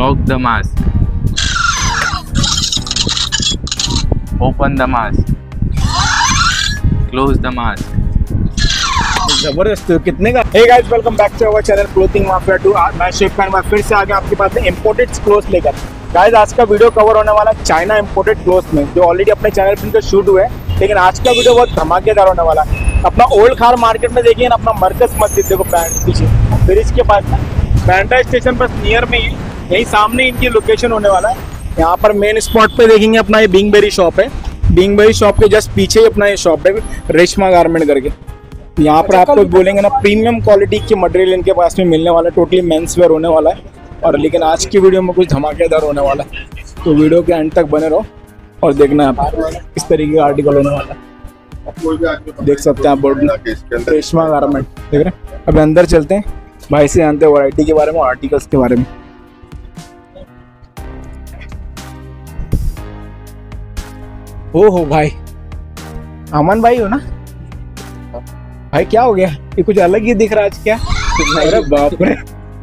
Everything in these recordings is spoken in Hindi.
Lock the mask. Open the mask. Close the mask. ज़बरदस्त। कितने का? Hey guys welcome back to our channel clothing mafia two मैं शेख खान मैं फिर से आ गया आपके पास में इम्पोर्टेड क्लोथ लेकर। गाइस आज का वीडियो कवर होने वाला चाइना इम्पोर्टेड क्लोथ में, जो ऑलरेडी अपने चैनल पर इनका शूट हुआ है। लेकिन आज का वीडियो बहुत धमाकेदार होने वाला है। अपना ओल्ड खार मार्केट में देखिए ना, अपना मरकज मस्जिद, देखो पैंट पीछे। फिर इसके पास बैंड्रा स्टेशन पर नियर में ही। यही सामने इनकी लोकेशन होने वाला है। यहाँ पर मेन स्पॉट पे देखेंगे अपना ये बिंगबेरी शॉप है। बिंगबेरी शॉप के जस्ट पीछे ही अपना ये शॉप है रेशमा गारमेंट करके। यहाँ पर आपको बोलेंगे ना प्रीमियम क्वालिटी के मटेरियल इनके पास में मिलने वाला है टोटली मेन्स वेयर होने वाला है। और लेकिन आज की वीडियो में कुछ धमाकेदार होने वाला है। तो वीडियो के एंड तक बने रहो और देखना है आप किस तरीके का आर्टिकल होने वाला है। देख सकते हैं आप बोर्ड रेशमा गारमेंट देख रहे हैं? अब अंदर चलते हैं। भाई से जानते हैं वैरायटी के बारे में आर्टिकल्स के बारे में। हो हो भाई। अमन भाई हो ना? भाई क्या हो गया? ये कुछ अलग ही दिख रहा है आज क्या? अरे बाप रे।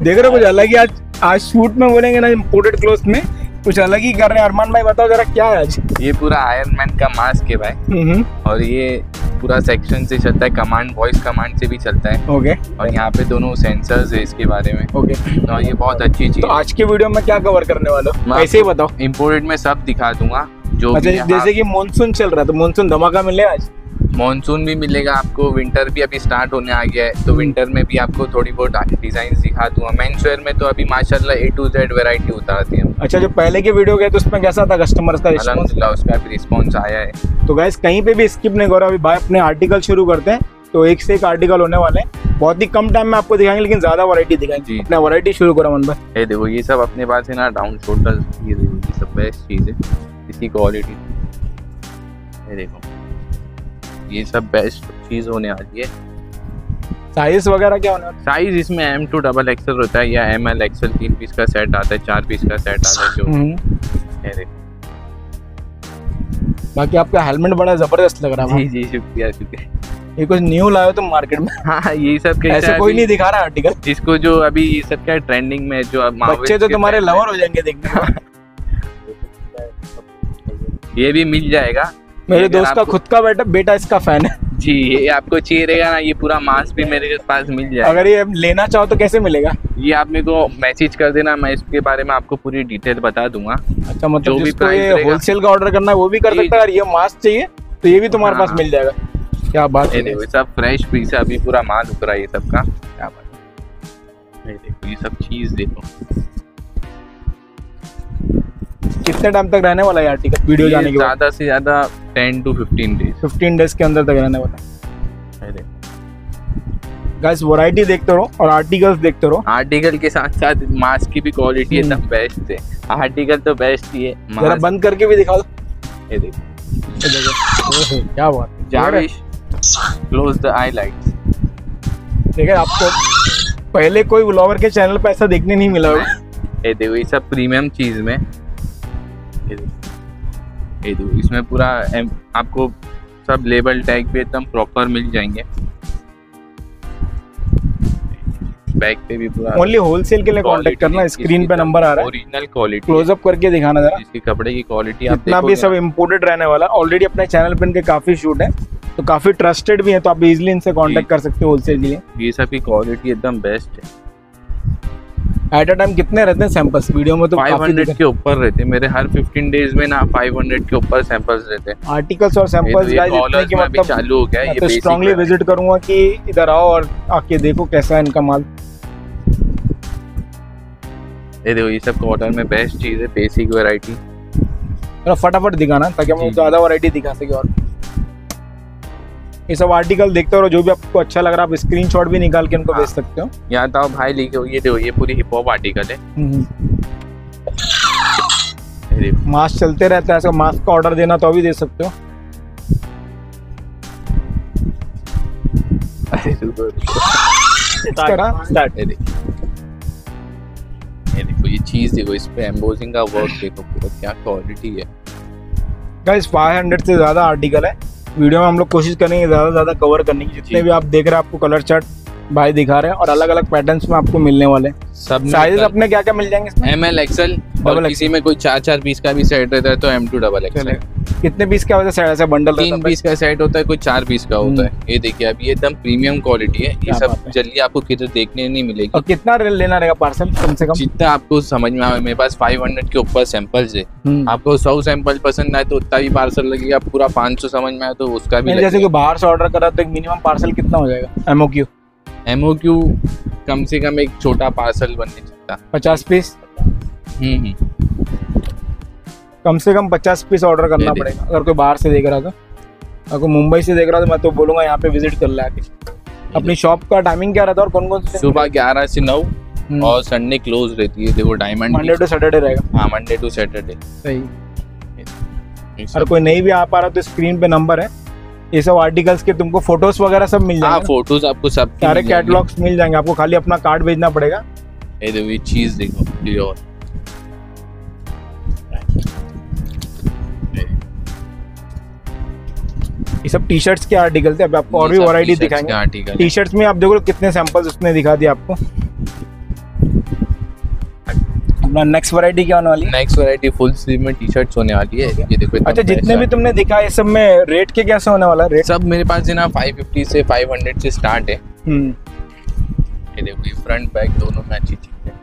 देख रहे हो कुछ अलग ही आज आज शूट में बोलेंगे ना इम्पोर्टेड क्लोथ में। कुछ अलग ही कर रहे हैं। अरमान भाई बताओ जरा क्या है आज? ये पूरा आयरन मैन का मास्क है भाई। हम्म। और ये पूरा सेक्शन से चलता है कमांड वॉइस कमांड से भी चलता है। ओके और यहाँ पे दोनों सेंसर्स है इसके बारे में। ओके तो ये बहुत अच्छी चीज़ तो आज के वीडियो में क्या कवर करने वाले हो? ऐसे ही बताओ। इम्पोर्टेड में सब दिखा दूँगा। जो अच्छा भी जैसे कि मानसून चल रहा है तो मानसून धमाका मिले आज? मॉनसून भी मिलेगा आपको विंटर भी अभी स्टार्ट होने आ गया है तो विंटर में भी आपको थोड़ी बहुत डिज़ाइन दिखा दूँगा। मेंस वेयर में तो अभी माशाल्लाह ए टू जेड वेरायटी उतारती है अच्छा जो पहले के वीडियो गए तो उसमें कैसा था कस्टमर्स का रिस्पॉन्स उसका भी रिस्पॉन्स आया है। तो गैस कहीं पे भी स्किप नहीं करो अभी भाई अपने आर्टिकल शुरू करते हैं तो एक से एक आर्टिकल होने वाले हैं। बहुत ही कम टाइम में आपको दिखाएँगे लेकिन ज़्यादा वैरायटी दिखाएँगे। जी। अपना वैरायटी शुरू करो मन भाई ये देखो ये सब अपने पास है ना डाउन शोल्डर ये देखो ये सब बेस्ट चीज़ है। इसी क्वालिटी ये देखो। ये सब बेस्ट चीज़ होने वाली है। साइज़ वगैरह क्या होने साइज़ इसमें एम टू डबल एक्सएल होता है या एम एल एक्सएल तीन पीस का सेट आता है चार पीस का सेट आता है जो हम्म, ये देखो। बाकी आपका हेलमेट बड़ा ज़बरदस्त लग रहा है जी जी शुक्रिया शुक्रिया। ये कुछ न्यू लाए हो तुम मार्केट में? हाँ ये सब कैसा ऐसे कोई नहीं दिखा रहा आर्टिकल जिसको जो अभी ये सब क्या ट्रेंडिंग में जो बच्चे तो तुम्हारे लवर हो जाएँगे देखने। ये भी मिल जाएगा। मेरे दोस्त का खुद का बेटा बेटा इसका फ़ैन है। जी ये आपको चाहिए रहेगा ना ये पूरा मास्क भी मेरे पास मिल जाएगा। अगर ये लेना चाहो तो कैसे मिलेगा? ये आप मेरे को मैसेज कर देना मैं इसके बारे में आपको पूरी डिटेल बता दूँगा। अच्छा मतलब जो भी ये होलसेल का ऑर्डर करना है वो भी कर सकता है ये मास्क चाहिए तो ये भी तुम्हारे हाँ। पास मिल जाएगा। क्या बात है। देखो सब फ्रेश पीस है अभी पूरा माल उतरा है ये सब का क्या बात है। देखो ये सब चीज़ देखो। कितने टाइम तक रहने वाला है आर्टिकल वीडियो जाने के ज़्यादा से ज़्यादा ten to fifteen days 15 days के अंदर तक रहने वाला है। गाइस वैरायटी देखते रहो और आर्टिकल्स देखते रहो। आर्टिकल के साथ साथ मास्क की भी क्वालिटी हम्म। एकदम बेस्ट है। आर्टिकल तो बेस्ट ही है जरा बंद करके भी दिखा दो। ये देखो। क्या बात है। जाविश क्लोज द आई लाइट्स देखिए आपको पहले कोई ब्लॉगर के चैनल पे ऐसा देखने नहीं मिला होगा। ये देखो ये सब प्रीमियम चीज़ में ये देखो इसमें पूरा आपको सब लेबल टैग भी एकदम प्रॉपर मिल जाएँगे। बैक पे भी पूरा ओनली होलसेल के लिए कांटेक्ट करना स्क्रीन पे नंबर आ रहा है। ओरिजिनल क्वालिटी क्लोजअप करके दिखाना जरा। इसकी कपड़े की क्वालिटी आप जितना भी सब इम्पोर्टेड रहने वाला ऑलरेडी अपने चैनल पे इनके काफ़ी शूट है तो काफ़ी ट्रस्टेड भी है तो आप इजीली इनसे कांटेक्ट कर सकते हो होलसेल के लिए। ये सब की क्वालिटी एकदम बेस्ट है। एट अ टाइम कितने रहते हैं सैंपल्स वीडियो में तो 500 के ऊपर रहते हैं। मेरे हर 15 डेज़ में ना 500 के ऊपर सैंपल्स रहते हैं। आर्टिकल्स और सैंपल्स तो गाइस इतने कॉलर्स कि मतलब चालू हो गया है ये तो स्ट्रांगली विज़िट करूँगा कि इधर आओ और आके देखो कैसा है इनका माल। ये देखो ये सब कॉटन में बेस्ट चीज़ है बेसिक वैरायटी फटाफट दिखाना ताकि हम। ज़्यादा वैरायटी दिखा सके और। ये सब आर्टिकल देखते रहो जो भी आपको अच्छा लग रहा है आप स्क्रीनशॉट भी निकाल के इनको हाँ। भेज सकते हो। यहाँ तो भाई लिखे हो ये देखो ये पूरी हिप हॉप आर्टिकल है। मास्क चलते रहता है ऐसा मास्क का ऑर्डर देना तो अभी दे सकते हो। देखो ये चीज़ देखो इस पे एम्बोजिंग का वर्क देखो पूरा क्या क्वालिटी है। गाइस 500 से ज़्यादा आर्टिकल है। वीडियो में हम लोग कोशिश करेंगे ज़्यादा से ज़्यादा कवर करने की जितने भी आप देख रहे हैं आपको कलर चार्ट भाई दिखा रहे हैं और अलग अलग पैटर्न्स में आपको मिलने वाले सब साइजेस अपने क्या क्या मिल जाएँगे इसमें? एम एल एक्सएल और किसी में कोई चार चार पीस का भी सेट रहता है तो एम टू डबल एक्सएल कितने पीस का होता है ऐसा बंडल तीन पीस का सेट होता है कोई चार पीस का होता है। ये देखिए अभी ये एकदम प्रीमियम क्वालिटी है। ये सब जल्दी आपको किधर देखने नहीं मिलेगी। और कितना रेल लेना रहेगा पार्सल कम से कम? जितना आपको समझ में आए मेरे पास 500 के ऊपर सैंपल्स है। हम्म। आपको सौ सैंपल पसंद आए तो उतना भी पार्सल लगेगा। पूरा 500 समझ में आए तो उसका भी जैसे बाहर से ऑर्डर करा तो मिनिमम पार्सल कितना हो जाएगा? एमओक्यू एमओक्यू कम से कम एक छोटा पार्सल बनने सकता। पचास पीस हम्म हम्म। कम से कम पचास पीस ऑर्डर करना पड़ेगा। अगर कोई बाहर से देख रहा था अगर कोई मुंबई से देख रहा था मैं तो बोलूँगा यहाँ पे विज़िट कर ले आके। अपनी शॉप का टाइमिंग क्या रहता है और कौन कौन से? सुबह ग्यारह से नौ हम्म। और संडे क्लोज रहती है। देखो डायमंड मंडे टू सैटरडे रहेगा। हाँ मंडे टू सैटरडे सही। अगर कोई नहीं भी आ पा रहा तो स्क्रीन पे नंबर है। ये सब आर्टिकल्स के तुमको फ़ोटोज़ वगैरह सब मिल हाँ जाएँगे फ़ोटोज़ आपको सब सारे कैटलॉग्स मिल जाएँगे आपको खाली अपना कार्ड भेजना पड़ेगा। ये देखो ये चीज़ देखो और। ये सब टी शर्ट्स के आर्टिकल थे अभी आपको और भी वैरायटी दिखाएँगे। टी शर्ट्स में आप देखो कितने सैंपल्स उसने दिखा दिया आपको। अपना नेक्स्ट वैरायटी क्या होने वाली है? नेक्स्ट वैरायटी फुल स्लीव में टी शर्ट्स होने वाली है। ये देखो अच्छा जितने भी तुमने दिखा ये सब में रेट के कैसे होने वाला रेट सब मेरे पास है ना 550 से 500 से स्टार्ट है। हम्म। ये देखो ये फ्रंट बैक दोनों में अच्छी चीज़ है।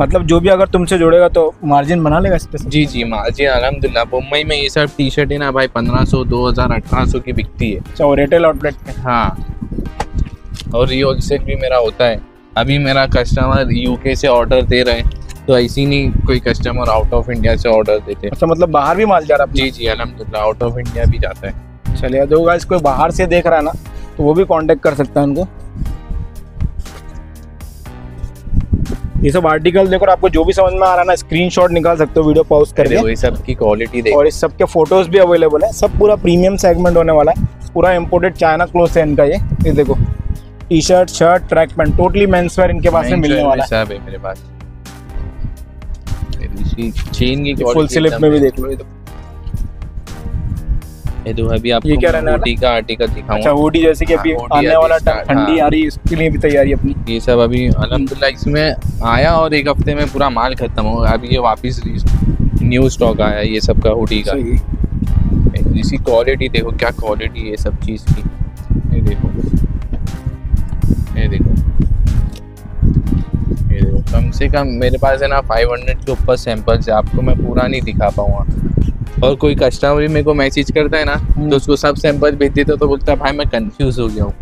मतलब जो भी अगर तुमसे जुड़ेगा तो मार्जिन बना लेगा इस पे जी जी माजी अलहमदिल्ला मुंबई में ये सब टी शर्ट है ना भाई 1500 2000 1800 की बिकती है। अच्छा वो रिटेल आउटलेट पे। हाँ। और ये होलसेल भी मेरा होता है। अभी मेरा कस्टमर यूके से ऑर्डर दे रहे हैं तो ऐसी नहीं कोई कस्टमर आउट ऑफ़ इंडिया से ऑर्डर देते अच्छा मतलब बाहर भी माल जा रहा है जी जी अलहमदिल्ला आउट ऑफ़ इंडिया भी जाता है। चलिए दो गाइस कोई बाहर से देख रहा है ना तो वो भी कांटेक्ट कर सकता है उनको। ये सब आर्टिकल देखो आपको जो भी समझ में आ रहा है ना स्क्रीनशॉट निकाल सकते हो वीडियो पॉज करके। ये सब की क्वालिटी देखो। और इस सब के फ़ोटोज़ भी अवेलेबल है सब पूरा प्रीमियम सेगमेंट होने वाला है। पूरा इम्पोर्टेड चाइना क्लोथ है इनका ये ये देखो। T shirt shirt track pant totally men's wear इनके पास में मिलने वाला है। सब है मेरे पास। चेन की फुल स्लिप में भी देख लो। ये दो अभी आपको ये क्या रहने? हुडी का आर्टिकल अच्छा दिखाऊँगा हुडी जैसे कि अभी हाँ, आने वाला ठंडी हाँ। आ रही है इसके लिए भी तैयारी अपनी। ये सब अभी अलहमदिल्ला इसमें आया और एक हफ़्ते में पूरा माल खत्म हो। गया अभी ये वापस न्यू स्टॉक आया ये सब का हुडी का। इसी क्वालिटी देखो क्या क्वालिटी है सब चीज़ की। ये देखो। से कम मेरे पास है ना 500 के ऊपर सैंपल्स है आपको मैं पूरा नहीं दिखा पाऊँगा। और कोई कस्टमर भी मेरे को मैसेज करता है ना हम्म। तो उसको सब सैंपल भेज देता तो बोलता है भाई मैं कंफ्यूज हो गया हूँ।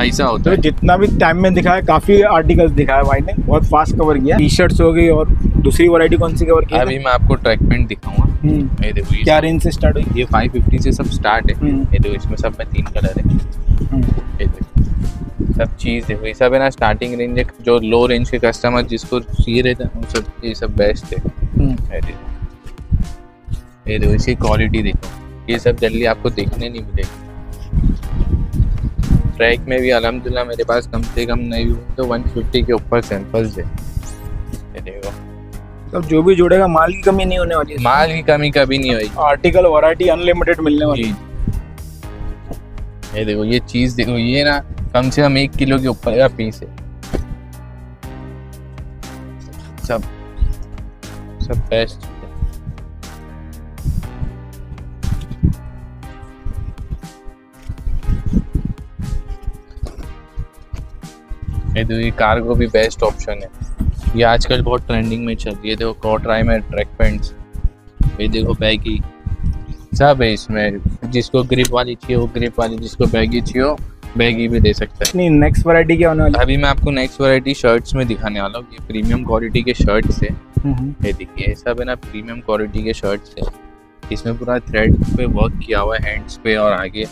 ऐसा होता तो है। जितना भी टाइम में दिखाया काफ़ी आर्टिकल्स दिखाया भाई ने बहुत फास्ट कवर किया। टी शर्ट्स हो गई और दूसरी वैरायटी कौन सी कवर की अभी मैं आपको ट्रैक पैंट दिखाऊँगा। हम्म। ये देखो ये क्या रेंज से स्टार्ट हुई? ये 550 से सब स्टार्ट है। हम्म। ये देखो इसमें सब में तीन कलर है। ये देखो। सब चीज़ देखो ये सब है ना स्टार्टिंग रेंज है जो लो रेंज के कस्टमर जिसको चाहिए रहता है उन सब ये सब बेस्ट है। हम्म। ये देखो। इसकी क्वालिटी देखो। ये सब जल्दी आपको देखने नहीं मिलेगी। ट्रैक में भी अलहमदिल्ला मेरे पास कम से कम नहीं भी तो 150 के ऊपर सैंपल्स है। ये देखो। तो जो भी जुड़ेगा माल की कमी नहीं होने वाली माल की कमी कभी नहीं होगी आर्टिकल वैरायटी अनलिमिटेड मिलने वाली ये देखो ये चीज़ देखो ये ना कम से कम एक किलो के ऊपर का पीस है। सब सब बेस्ट ये ये कार्गो भी बेस्ट ऑप्शन है। ये आजकल बहुत ट्रेंडिंग में चल रही है। देखो कॉटराई में ट्रैक पैंट्स ये देखो बैगी सब है इसमें। जिसको ग्रिप वाली चाहिए, वो ग्रिप वाली। जिसको बैगी चाहिए बैगी भी दे सकता है। नहीं नेक्स्ट वैरायटी क्या होने वाली? अभी मैं आपको नेक्स्ट वैरायटी शर्ट्स में दिखाने वाला हूँ। ये प्रीमियम क्वालिटी के शर्ट्स है। ये देखिए सब है ना प्रीमियम क्वालिटी के शर्ट्स है। इसमें पूरा थ्रेड पे वर्क किया हुआ है हैंड्स पे और आगे।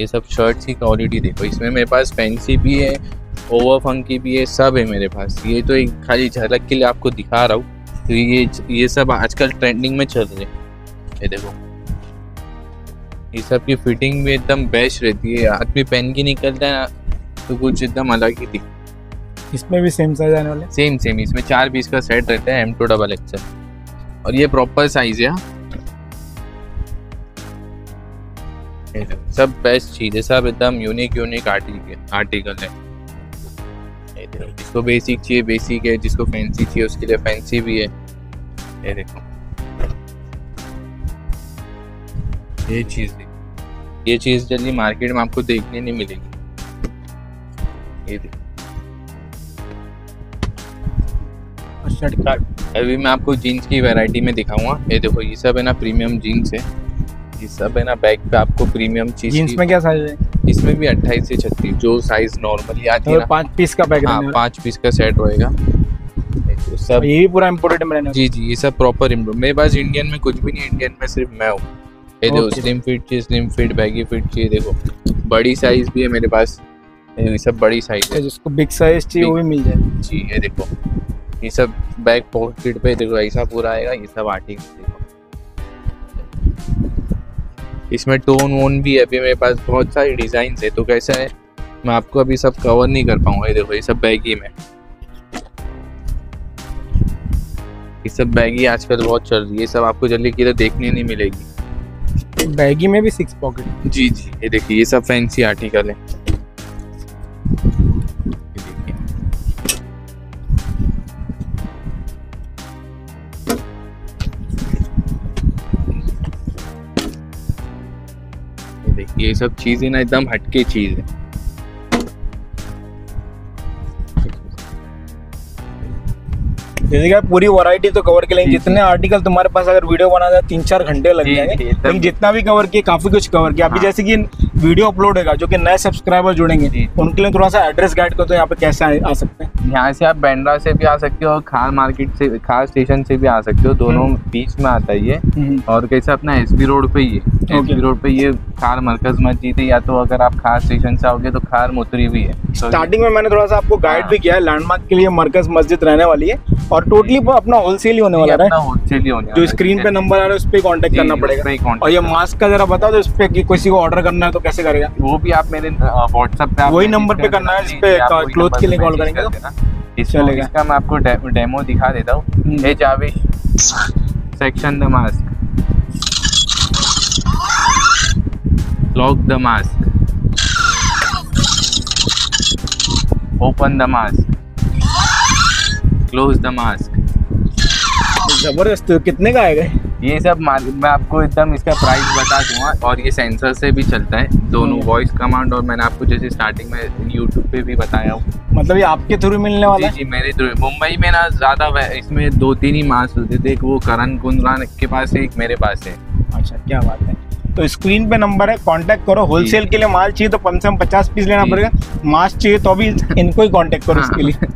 ये सब शर्ट्स की क्वालिटी देखो। इसमें मेरे पास फैंसी भी है ओवर फंकी भी है सब है मेरे पास। ये तो एक खाली झलक के लिए आपको दिखा रहा हूँ। तो ये ये सब आजकल ट्रेंडिंग में चल रहे हैं। ये देखो। ये सब की फिटिंग भी एकदम बेस्ट रहती है। आदमी पहन के निकलता है तो कुछ एकदम अलग ही दिखता इसमें भी सेम साइज़ आने वाले? सेम सेम इसमें चार पीस का सेट रहता है एम टू डबल एक्सएल और ये प्रॉपर साइज़ है हाँ। सब बेस्ट चीज़ है सब एकदम यूनिक यूनिक आर्टिकल आर्टिकल है। जिसको बेसिक चाहिए बेसिक है जिसको फैंसी चाहिए उसके लिए फैंसी भी है। ये देखो। ये चीज़ ये चीज़ जल्दी मार्केट में आपको देखने नहीं मिलेगी। ये देखो। अभी मैं आपको जीन्स की वैरायटी में दिखाऊँगा। ये देखो ये सब है ना प्रीमियम जीन्स है। ये सब है ना बैक पे आपको प्रीमियम चीज़ जीन्स में क्या साइज़ है? इसमें भी 28 से 36 जो साइज़ नॉर्मली आती है तो पाँच पीस का पैकेट हाँ पाँच पीस का सेट रहेगा सब ये भी पूरा इम्पोर्टेड जी जी ये सब प्रॉपर इम्पोर्ट मेरे पास इंडियन में कुछ भी नहीं इंडियन में सिर्फ़ मैं हूँ। ये देखो स्लिम फिट चाहिए स्लिम फिट बैगी फिट चाहिए देखो। बड़ी साइज़ भी है मेरे पास। ये सब बड़ी साइज़ है। जिसको बिग साइज़ चाहिए वो भी मिल जाएगी। जी ये देखो। ये सब बैक पॉकेट पे देखो ऐसा पूरा आएगा ये सब आर्टिकल देखो इसमें टोन वोन भी है अभी मेरे पास बहुत सारी डिज़ाइन है तो कैसा है? मैं आपको अभी सब कवर नहीं कर पाऊँगा ये देखो ये सब बैगी में। ये सब बैगी आजकल बहुत चल रही है सब आपको जल्दी किधर देखने नहीं मिलेगी। बैगी में भी सिक्स पॉकेट जी जी, ये देखिए, ये सब फैंसी आर्टिकल है। ये सब चीज़ें ना एकदम हटके चीज़ है। जैसे कि पूरी वैरायटी तो कवर के लिए जितने आर्टिकल तुम्हारे पास अगर वीडियो बना जाए तीन चार घंटे लग जाएँगे। लेकिन जितना भी कवर किया काफ़ी कुछ कवर किया अभी हाँ। जैसे कि वीडियो अपलोड होगा जो कि नए सब्सक्राइबर जुड़ेंगे। उनके लिए थोड़ा सा एड्रेस गाइड कर दो यहाँ पे कैसे आ, सकते हैं। यहाँ से आप बैंड्रा से भी आ सकते हो और खार मार्केट से खार स्टेशन से भी आ सकते हो दोनों बीच में आता है ये। और कैसे अपना एसबी रोड पे ही है। Okay. रोड पे ये खार मरकज मस्जिद है या तो अगर आप खार स्टेशन से आओगे तो खार मोतरी भी है स्टार्टिंग में मैंने थोड़ा सा आपको गाइड हाँ। भी किया है लैंडमार्क के लिए मरकज मस्जिद रहने वाली है और टोटली वो अपना होलसेल ही होने वाला है होलसेल ही होने जो स्क्रीन पे नंबर आ रहा है उस पर कॉन्टेक्ट करना पड़ेगा और ये मास्क का जरा बताओ दो इस पे किसी को ऑर्डर करना है तो कैसे करेगा वो भी आप मेरे व्हाट्सएप पे वही नंबर पे करना है। इस पे number के लिए message करेंगे। इसको मैं आपको डेमो दिखा देता हूँ। Section the mask lock the mask open the mask close the mask ज़बरदस्त कितने का आएगा? ये सब मैं आपको एकदम इसका प्राइस बता दूँगा और ये सेंसर से भी चलता है। दोनों हम्म। वॉइस कमांड और मैंने आपको जैसे स्टार्टिंग में यूट्यूब पे भी बताया हूँ। मतलब ये आपके थ्रू मिलने वाला जी जी मेरे थ्रू मुंबई में ना ज़्यादा इसमें दो तीन ही मास्क होते थे। एक वो करण कुंद्रा के पास है एक मेरे पास है। अच्छा क्या बात है। तो स्क्रीन पे नंबर है कांटेक्ट करो होलसेल के लिए माल चाहिए तो कम से कम पचास पीस लेना पड़ेगा। मास्क चाहिए तो भी इनको ही कांटेक्ट करो हाँ, इसके लिए।